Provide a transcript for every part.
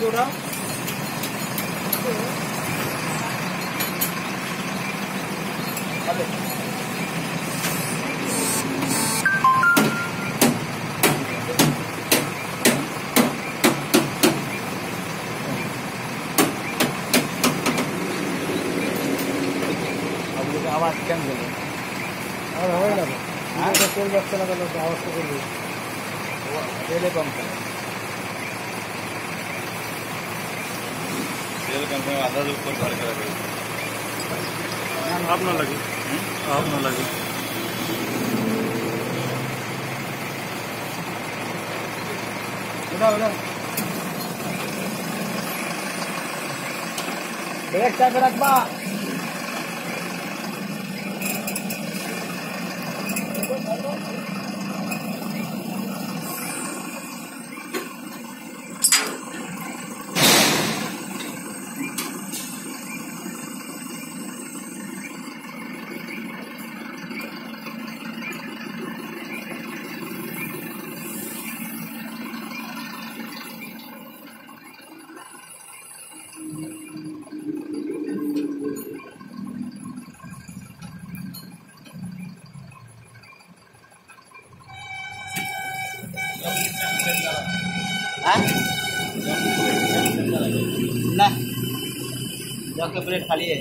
చూడా आवाज कम गेले আর হয় না এটা তেল যাচ্ছে না কেন আওয়াজটা করবি तेले कम करे तेल कम से कम आधा से ऊपर भर के रखे। आप ना लगे। आप ना लगे। उड़ा उड़ा ब्रेक चाहे रखबा ना जाके ब्रेक खाली है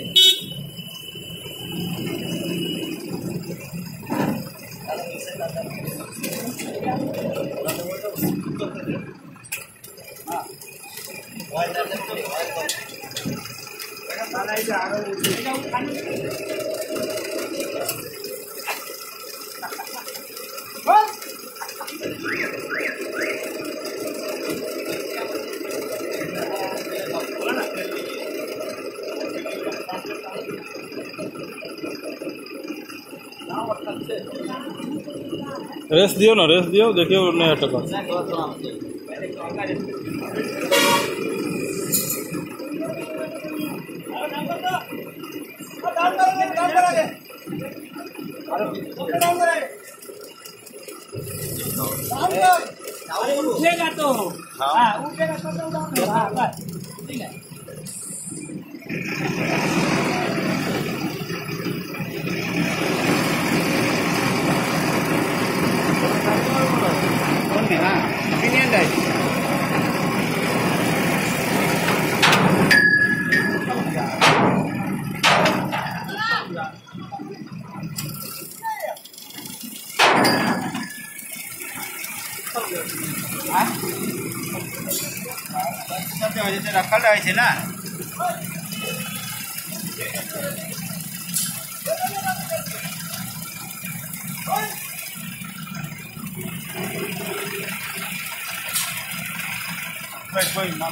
रेस दियो ना रेस दियो, देखियो नहीं अटका उठेगा तो हाँ उठेगा तो ठीक है। कौन में हाँ opinion guys सबसे वजह से रखल रहे छै 可以可以，那。